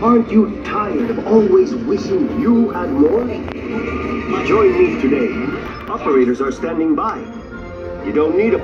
Aren't you tired of always wishing you had more? Join me today. Operators are standing by. You don't need a